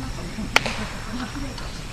中の本当に。